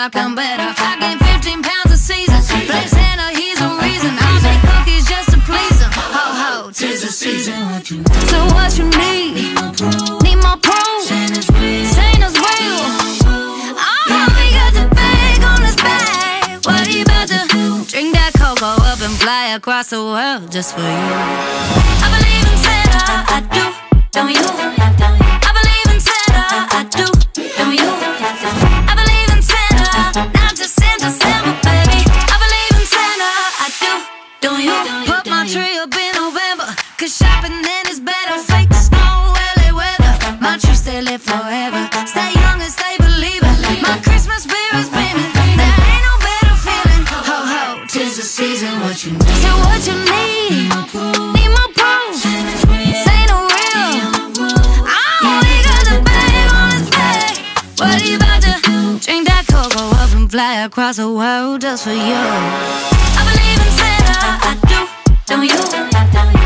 I'll come better. I gain 15 pounds a season. Play Santa, he's a reason. I make cookies just to please him. Ho ho, tis the season. So what you need? Need more proof. Santa's real. Oh, he got the bag on his back. What he about to drink that cocoa up and fly across the world just for you? I believe in shopping then is better. Fake snow, LA weather. My tree stay lit forever. Stay young and stay believing. My Christmas spirit's beaming. There ain't no better feeling. Ho ho, tis the season. What you need? So what you need? More proof. Saint real. Oh, he got the bag on his back. What he about to drink that cocoa up and fly across the world just for you? I believe in Santa, I do. Don't you?